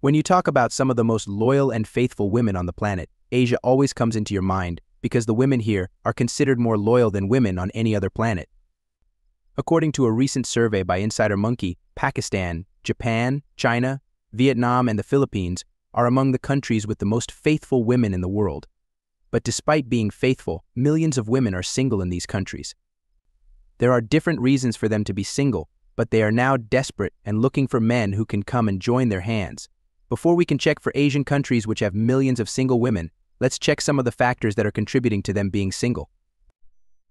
When you talk about some of the most loyal and faithful women on the planet, Asia always comes into your mind because the women here are considered more loyal than women on any other planet. According to a recent survey by Insider Monkey, Pakistan, Japan, China, Vietnam, and the Philippines are among the countries with the most faithful women in the world. But despite being faithful, millions of women are single in these countries. There are different reasons for them to be single, but they are now desperate and looking for men who can come and join their hands. Before we can check for Asian countries which have millions of single women, let's check some of the factors that are contributing to them being single.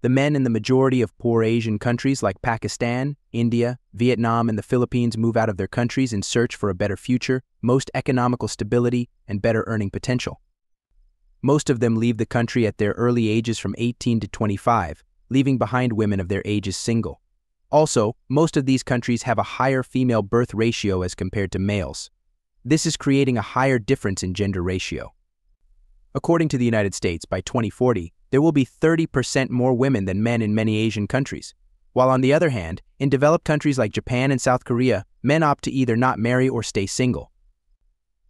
The men in the majority of poor Asian countries like Pakistan, India, Vietnam, and the Philippines move out of their countries in search for a better future, most economical stability, and better earning potential. Most of them leave the country at their early ages from 18 to 25, leaving behind women of their ages single. Also, most of these countries have a higher female birth ratio as compared to males. This is creating a higher difference in gender ratio. According to the United States, by 2040, there will be 30% more women than men in many Asian countries. While on the other hand, in developed countries like Japan and South Korea, men opt to either not marry or stay single.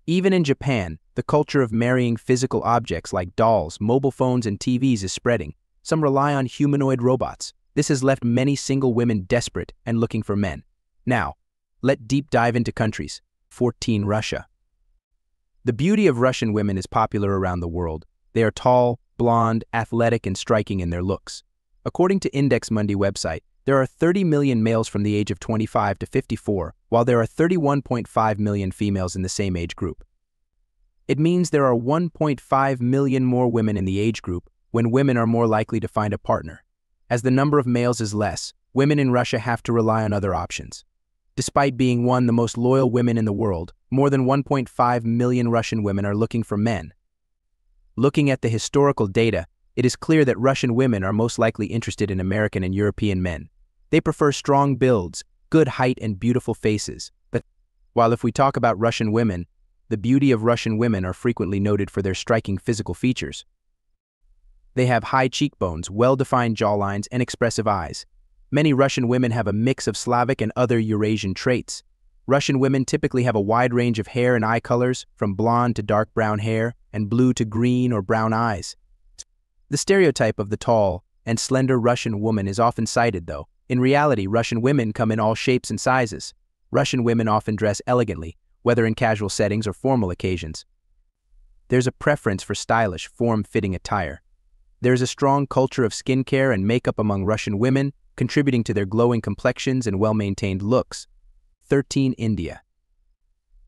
Even in Japan, the culture of marrying physical objects like dolls, mobile phones, and TVs is spreading. Some rely on humanoid robots. This has left many single women desperate and looking for men. Now, let deep dive into countries. 14 Russia. The beauty of Russian women is popular around the world. They are tall, blonde, athletic, and striking in their looks. According to Index Mundi website, there are 30 million males from the age of 25 to 54, while there are 31.5 million females in the same age group. It means there are 1.5 million more women in the age group when women are more likely to find a partner. As the number of males is less, women in Russia have to rely on other options. Despite being one of the most loyal women in the world, more than 1.5 million Russian women are looking for men, Looking at the historical data, it is clear that Russian women are most likely interested in American and European men. They prefer strong builds, good height, and beautiful faces. But while if we talk about Russian women, the beauty of Russian women are frequently noted for their striking physical features. They have high cheekbones, well-defined jawlines, and expressive eyes. Many Russian women have a mix of Slavic and other Eurasian traits. Russian women typically have a wide range of hair and eye colors, from blonde to dark brown hair, and blue to green or brown eyes. The stereotype of the tall and slender Russian woman is often cited, though. In reality, Russian women come in all shapes and sizes. Russian women often dress elegantly, whether in casual settings or formal occasions. There's a preference for stylish, form-fitting attire. There's a strong culture of skincare and makeup among Russian women, contributing to their glowing complexions and well-maintained looks. 13. India.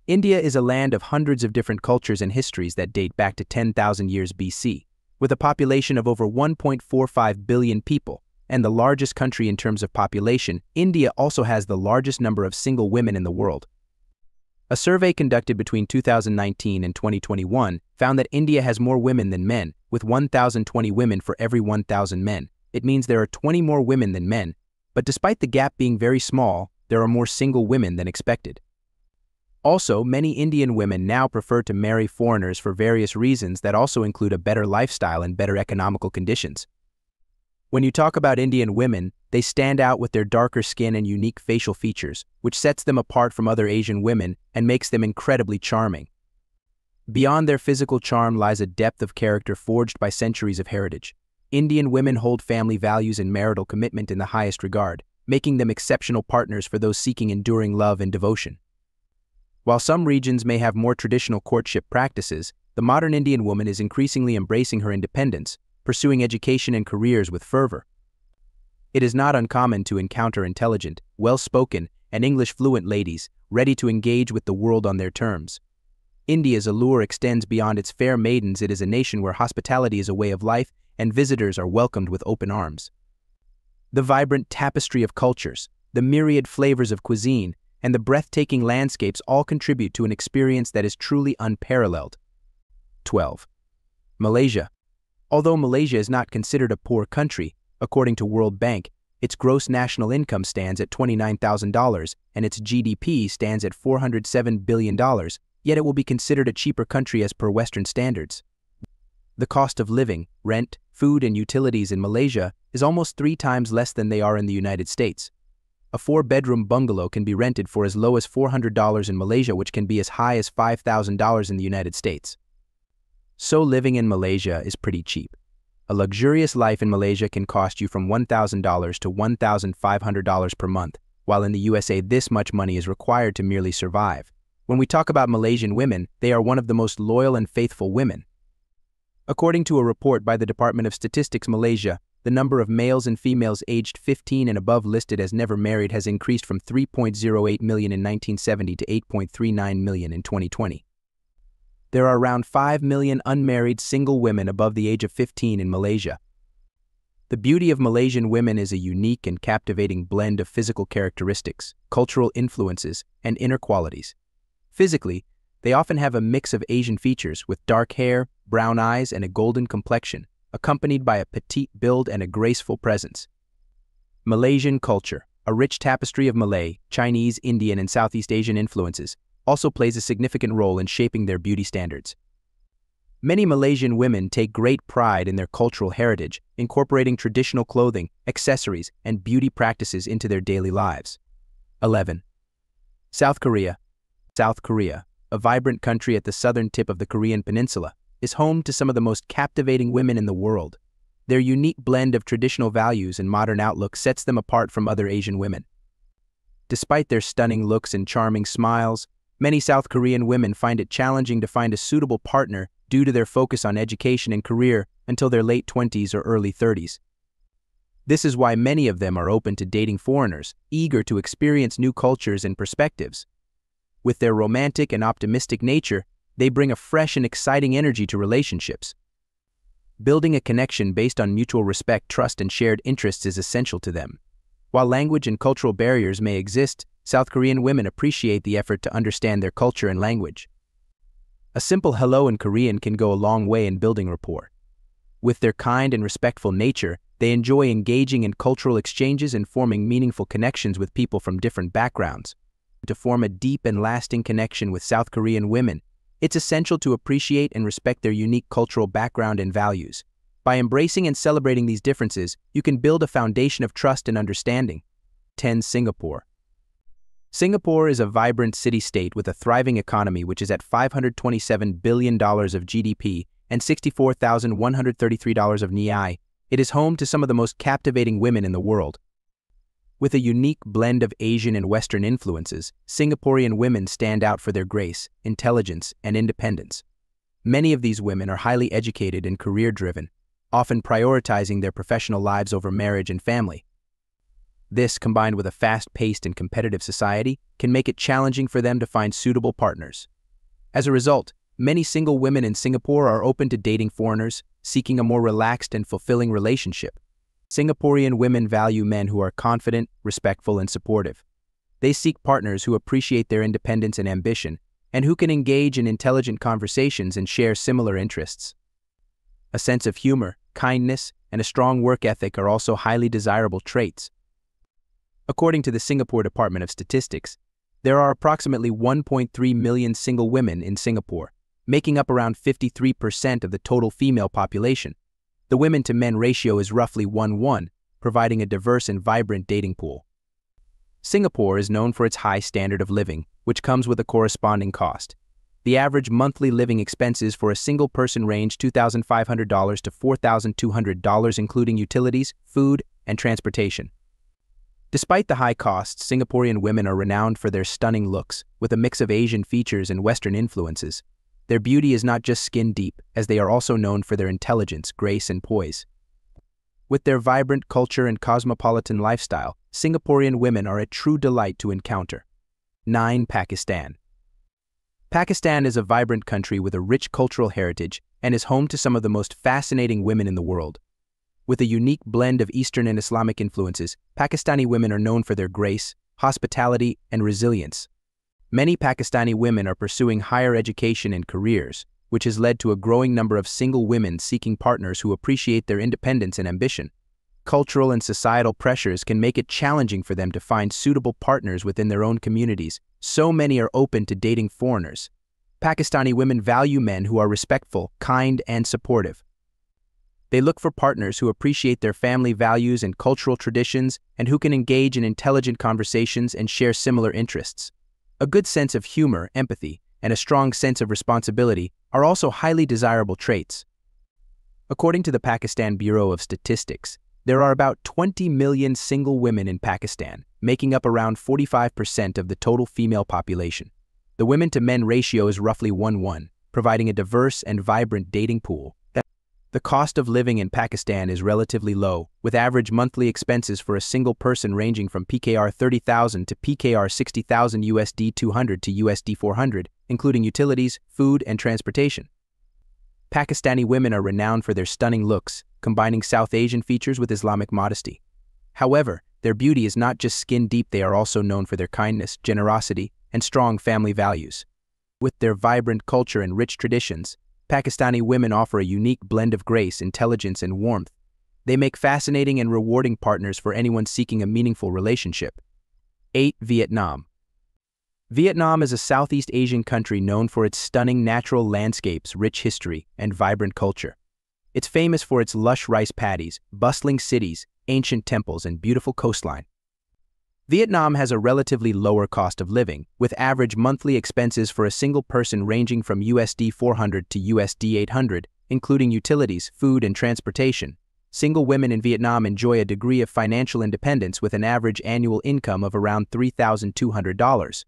India is a land of hundreds of different cultures and histories that date back to 10,000 years BC, with a population of over 1.45 billion people, and the largest country in terms of population, India also has the largest number of single women in the world. A survey conducted between 2019 and 2021 found that India has more women than men, with 1,020 women for every 1,000 men. It means there are 20 more women than men, but despite the gap being very small, there are more single women than expected. Also, many Indian women now prefer to marry foreigners for various reasons that also include a better lifestyle and better economical conditions. When you talk about Indian women, they stand out with their darker skin and unique facial features, which sets them apart from other Asian women and makes them incredibly charming. Beyond their physical charm lies a depth of character forged by centuries of heritage. Indian women hold family values and marital commitment in the highest regard, making them exceptional partners for those seeking enduring love and devotion. While some regions may have more traditional courtship practices, the modern Indian woman is increasingly embracing her independence, pursuing education and careers with fervor. It is not uncommon to encounter intelligent, well-spoken, and English-fluent ladies ready to engage with the world on their terms. India's allure extends beyond its fair maidens. It is a nation where hospitality is a way of life and visitors are welcomed with open arms. The vibrant tapestry of cultures, the myriad flavors of cuisine, and the breathtaking landscapes all contribute to an experience that is truly unparalleled. 12. Malaysia. Although Malaysia is not considered a poor country, according to World Bank, its gross national income stands at $29,000 and its GDP stands at $407 billion, yet it will be considered a cheaper country as per Western standards. The cost of living, rent, food, and utilities in Malaysia is almost three times less than they are in the United States. a four-bedroom bungalow can be rented for as low as $400 in Malaysia which can be as high as $5,000 in the United States. So living in Malaysia is pretty cheap. A luxurious life in Malaysia can cost you from $1,000 to $1,500 per month, while in the USA this much money is required to merely survive. When we talk about Malaysian women, they are one of the most loyal and faithful women. According to a report by the Department of Statistics Malaysia, the number of males and females aged 15 and above listed as never married has increased from 3.08 million in 1970 to 8.39 million in 2020. There are around 5 million unmarried single women above the age of 15 in Malaysia. The beauty of Malaysian women is a unique and captivating blend of physical characteristics, cultural influences, and inner qualities. Physically, they often have a mix of Asian features with dark hair, brown eyes, and a golden complexion accompanied by a petite build and a graceful presence. Malaysian culture, a rich tapestry of Malay, Chinese, Indian, and Southeast Asian influences, also plays a significant role in shaping their beauty standards. Many Malaysian women take great pride in their cultural heritage, incorporating traditional clothing, accessories, and beauty practices into their daily lives. 11. South Korea. South Korea, a vibrant country at the southern tip of the Korean peninsula, is home to some of the most captivating women in the world. Their unique blend of traditional values and modern outlook sets them apart from other Asian women. Despite their stunning looks and charming smiles, many South Korean women find it challenging to find a suitable partner due to their focus on education and career until their late 20s or early 30s. This is why many of them are open to dating foreigners, eager to experience new cultures and perspectives. With their romantic and optimistic nature, they bring a fresh and exciting energy to relationships. Building a connection based on mutual respect, trust, and shared interests is essential to them. While language and cultural barriers may exist, South Korean women appreciate the effort to understand their culture and language. A simple hello in Korean can go a long way in building rapport. With their kind and respectful nature, they enjoy engaging in cultural exchanges and forming meaningful connections with people from different backgrounds. To form a deep and lasting connection with South Korean women, it's essential to appreciate and respect their unique cultural background and values. By embracing and celebrating these differences, you can build a foundation of trust and understanding. 10. Singapore. Singapore is a vibrant city-state with a thriving economy which is at $527 billion of GDP and $64,133 of NII. It is home to some of the most captivating women in the world. With a unique blend of Asian and Western influences, Singaporean women stand out for their grace, intelligence, and independence. Many of these women are highly educated and career-driven, often prioritizing their professional lives over marriage and family. This, combined with a fast-paced and competitive society, can make it challenging for them to find suitable partners. As a result, many single women in Singapore are open to dating foreigners, seeking a more relaxed and fulfilling relationship. Singaporean women value men who are confident, respectful, and supportive. They seek partners who appreciate their independence and ambition, and who can engage in intelligent conversations and share similar interests. A sense of humor, kindness, and a strong work ethic are also highly desirable traits. According to the Singapore Department of Statistics, there are approximately 1.3 million single women in Singapore, making up around 53% of the total female population. The women to men ratio is roughly 1 1, providing a diverse and vibrant dating pool. Singapore is known for its high standard of living, which comes with a corresponding cost. The average monthly living expenses for a single person range $2,500 to $4,200, including utilities, food, and transportation. Despite the high costs, Singaporean women are renowned for their stunning looks, with a mix of Asian features and Western influences. Their beauty is not just skin deep, as they are also known for their intelligence, grace, and poise. With their vibrant culture and cosmopolitan lifestyle, Singaporean women are a true delight to encounter. 9. Pakistan. Pakistan is a vibrant country with a rich cultural heritage and is home to some of the most fascinating women in the world. With a unique blend of Eastern and Islamic influences, Pakistani women are known for their grace, hospitality, and resilience. Many Pakistani women are pursuing higher education and careers, which has led to a growing number of single women seeking partners who appreciate their independence and ambition. Cultural and societal pressures can make it challenging for them to find suitable partners within their own communities. So many are open to dating foreigners. Pakistani women value men who are respectful, kind, and supportive. They look for partners who appreciate their family values and cultural traditions and who can engage in intelligent conversations and share similar interests. A good sense of humor, empathy, and a strong sense of responsibility are also highly desirable traits. According to the Pakistan Bureau of Statistics, there are about 20 million single women in Pakistan, making up around 45% of the total female population. The women to men ratio is roughly 1 1, providing a diverse and vibrant dating pool. The cost of living in Pakistan is relatively low, with average monthly expenses for a single person ranging from PKR 30,000 to PKR 60,000 USD 200 to USD 400, including utilities, food, and transportation. Pakistani women are renowned for their stunning looks, combining South Asian features with Islamic modesty. However, their beauty is not just skin deep, they are also known for their kindness, generosity, and strong family values. With their vibrant culture and rich traditions, Pakistani women offer a unique blend of grace, intelligence, and warmth. They make fascinating and rewarding partners for anyone seeking a meaningful relationship. 8. Vietnam Vietnam is a Southeast Asian country known for its stunning natural landscapes, rich history, and vibrant culture. It's famous for its lush rice paddies, bustling cities, ancient temples, and beautiful coastline. Vietnam has a relatively lower cost of living, with average monthly expenses for a single person ranging from USD 400 to USD 800, including utilities, food, and transportation. Single women in Vietnam enjoy a degree of financial independence with an average annual income of around $3,200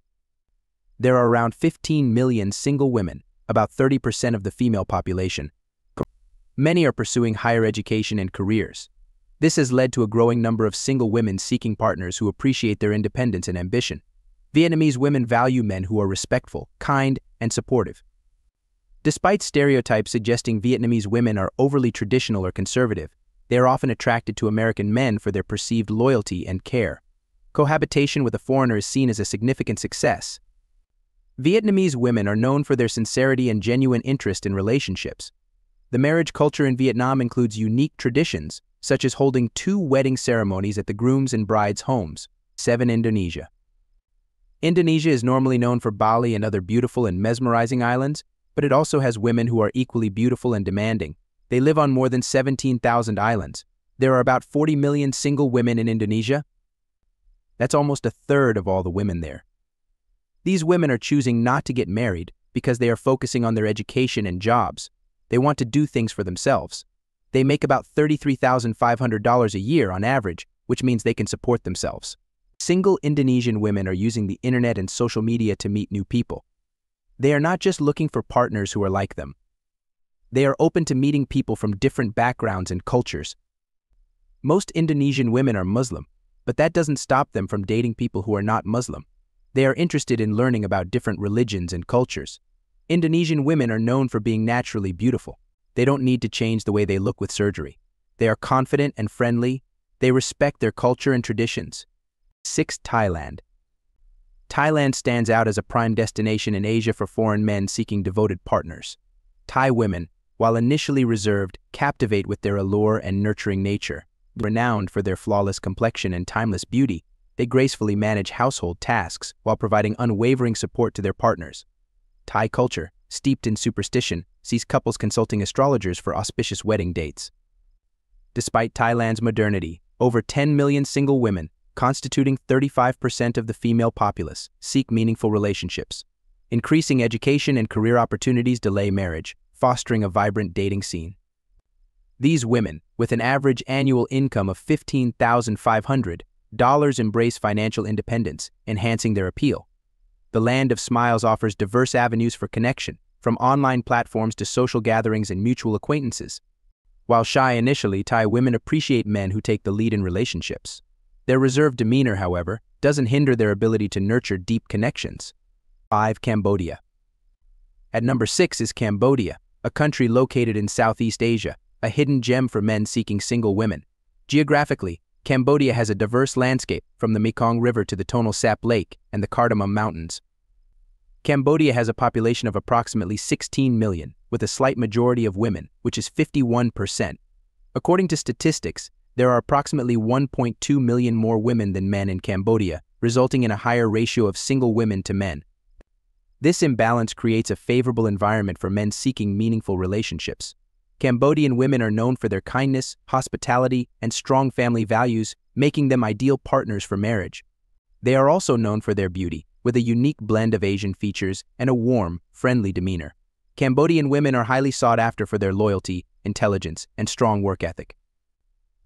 there are around 15 million single women, about 30% of the female population. Many are pursuing higher education and careers. This has led to a growing number of single women seeking partners who appreciate their independence and ambition. Vietnamese women value men who are respectful, kind, and supportive. Despite stereotypes suggesting Vietnamese women are overly traditional or conservative, they are often attracted to American men for their perceived loyalty and care. Cohabitation with a foreigner is seen as a significant success, Vietnamese women are known for their sincerity and genuine interest in relationships. The marriage culture in Vietnam includes unique traditions, such as holding two wedding ceremonies at the groom's and bride's homes. 7. Indonesia Indonesia is normally known for Bali and other beautiful and mesmerizing islands, but it also has women who are equally beautiful and demanding. They live on more than 17,000 islands. There are about 40 million single women in Indonesia. That's almost a third of all the women there. These women are choosing not to get married because they are focusing on their education and jobs. They want to do things for themselves. They make about $33,500 a year on average, which means they can support themselves. Single Indonesian women are using the internet and social media to meet new people. They are not just looking for partners who are like them. They are open to meeting people from different backgrounds and cultures. Most Indonesian women are Muslim, but that doesn't stop them from dating people who are not Muslim. They are interested in learning about different religions and cultures. Indonesian women are known for being naturally beautiful. They don't need to change the way they look with surgery. They are confident and friendly. They respect their culture and traditions. 6. Thailand. Thailand stands out as a prime destination in Asia for foreign men seeking devoted partners. Thai women, while initially reserved, captivate with their allure and nurturing nature. Renowned for their flawless complexion and timeless beauty, they gracefully manage household tasks while providing unwavering support to their partners. Thai culture, steeped in superstition, sees couples consulting astrologers for auspicious wedding dates. Despite Thailand's modernity, over 10 million single women, constituting 35% of the female populace, seek meaningful relationships. Increasing education and career opportunities delay marriage, fostering a vibrant dating scene. These women, with an average annual income of 15,500, dollars embrace financial independence, enhancing their appeal. The Land of Smiles offers diverse avenues for connection, from online platforms to social gatherings and mutual acquaintances. While shy initially, Thai women appreciate men who take the lead in relationships. Their reserved demeanor, however, doesn't hinder their ability to nurture deep connections. 5. Cambodia At number 6 is Cambodia, a country located in Southeast Asia, a hidden gem for men seeking single women. Geographically, Cambodia has a diverse landscape from the Mekong River to the Tonle Sap Lake and the Cardamom Mountains. Cambodia has a population of approximately 16 million, with a slight majority of women, which is 51%. According to statistics, there are approximately 1.2 million more women than men in Cambodia, resulting in a higher ratio of single women to men. This imbalance creates a favorable environment for men seeking meaningful relationships. Cambodian women are known for their kindness, hospitality, and strong family values, making them ideal partners for marriage. They are also known for their beauty, with a unique blend of Asian features and a warm, friendly demeanor. Cambodian women are highly sought after for their loyalty, intelligence, and strong work ethic.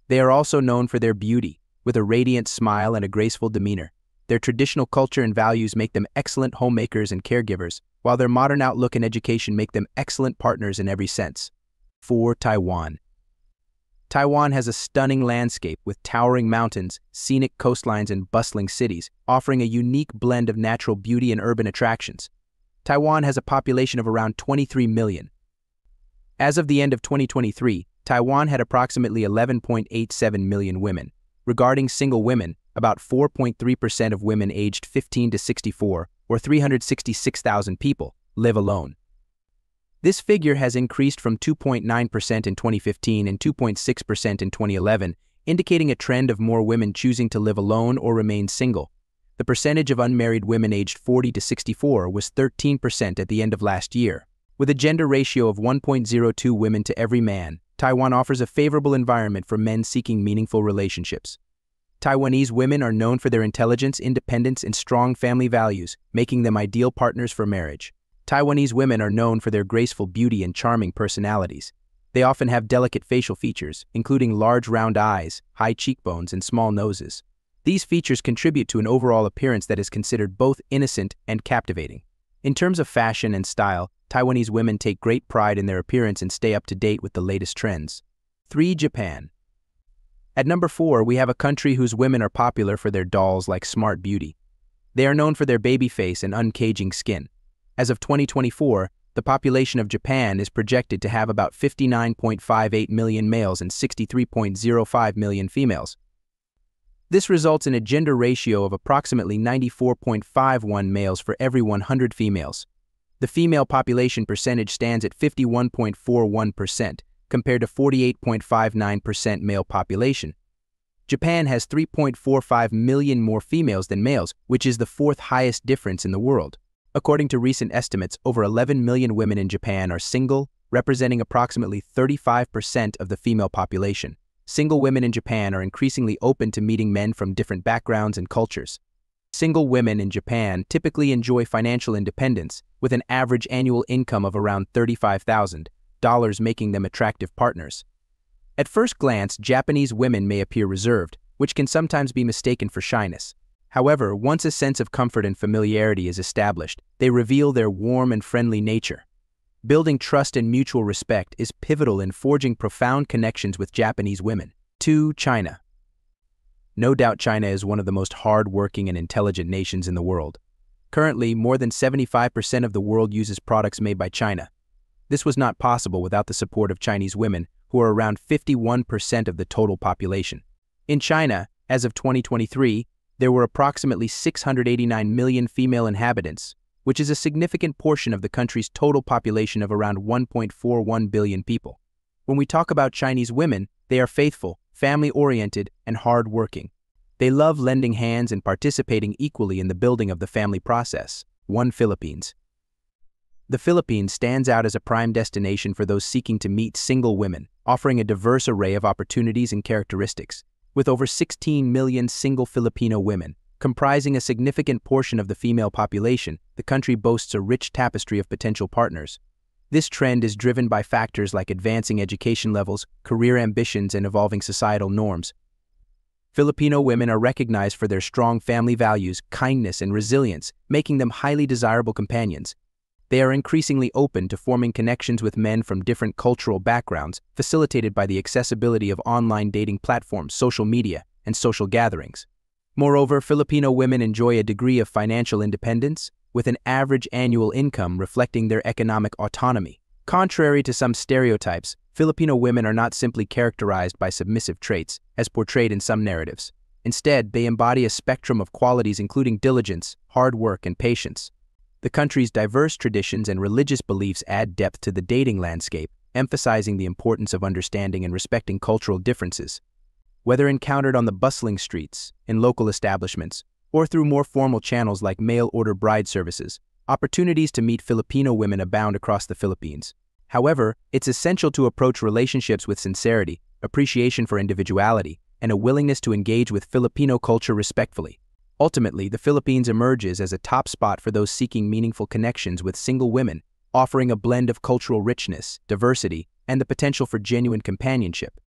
They are also known for their beauty, with a radiant smile and a graceful demeanor. Their traditional culture and values make them excellent homemakers and caregivers, while their modern outlook and education make them excellent partners in every sense. 4. Taiwan. Taiwan has a stunning landscape with towering mountains, scenic coastlines, and bustling cities, offering a unique blend of natural beauty and urban attractions. Taiwan has a population of around 23 million. As of the end of 2023, Taiwan had approximately 11.87 million women. Regarding single women, about 4.3% of women aged 15 to 64, or 366,000 people, live alone. This figure has increased from 2.9% in 2015 and 2.6% in 2011, indicating a trend of more women choosing to live alone or remain single. The percentage of unmarried women aged 40 to 64 was 13% at the end of last year. With a gender ratio of 1.02 women to every man, Taiwan offers a favorable environment for men seeking meaningful relationships. Taiwanese women are known for their intelligence, independence, and strong family values, making them ideal partners for marriage. Taiwanese women are known for their graceful beauty and charming personalities. They often have delicate facial features, including large round eyes, high cheekbones, and small noses. These features contribute to an overall appearance that is considered both innocent and captivating. In terms of fashion and style, Taiwanese women take great pride in their appearance and stay up to date with the latest trends. 3. Japan. At number 4, we have a country whose women are popular for their dolls like Smart Beauty. They are known for their baby face and uncaging skin. As of 2024, the population of Japan is projected to have about 59.58 million males and 63.05 million females. This results in a gender ratio of approximately 94.51 males for every 100 females. The female population percentage stands at 51.41%, compared to 48.59% male population. Japan has 3.45 million more females than males, which is the fourth highest difference in the world. According to recent estimates, over 11 million women in Japan are single, representing approximately 35% of the female population. Single women in Japan are increasingly open to meeting men from different backgrounds and cultures. Single women in Japan typically enjoy financial independence, with an average annual income of around $35,000, making them attractive partners. At first glance, Japanese women may appear reserved, which can sometimes be mistaken for shyness. However, once a sense of comfort and familiarity is established, they reveal their warm and friendly nature. Building trust and mutual respect is pivotal in forging profound connections with Japanese women. 2. China. No doubt China is one of the most hard-working and intelligent nations in the world. Currently, more than 75% of the world uses products made by China. This was not possible without the support of Chinese women, who are around 51% of the total population. In China, as of 2023, there were approximately 689 million female inhabitants, which is a significant portion of the country's total population of around 1.41 billion people. When we talk about Chinese women, they are faithful, family-oriented, and hard-working. They love lending hands and participating equally in the building of the family process. 1. Philippines. The Philippines stands out as a prime destination for those seeking to meet single women, offering a diverse array of opportunities and characteristics. With over 16 million single Filipino women, comprising a significant portion of the female population, the country boasts a rich tapestry of potential partners. This trend is driven by factors like advancing education levels, career ambitions, and evolving societal norms. Filipino women are recognized for their strong family values, kindness, and resilience, making them highly desirable companions. They are increasingly open to forming connections with men from different cultural backgrounds, facilitated by the accessibility of online dating platforms, social media, and social gatherings. Moreover, Filipino women enjoy a degree of financial independence, with an average annual income reflecting their economic autonomy. Contrary to some stereotypes, Filipino women are not simply characterized by submissive traits, as portrayed in some narratives. Instead, they embody a spectrum of qualities including diligence, hard work, and patience. The country's diverse traditions and religious beliefs add depth to the dating landscape, emphasizing the importance of understanding and respecting cultural differences. Whether encountered on the bustling streets, in local establishments, or through more formal channels like mail-order bride services, opportunities to meet Filipino women abound across the Philippines. However, it's essential to approach relationships with sincerity, appreciation for individuality, and a willingness to engage with Filipino culture respectfully. Ultimately, the Philippines emerges as a top spot for those seeking meaningful connections with single women, offering a blend of cultural richness, diversity, and the potential for genuine companionship.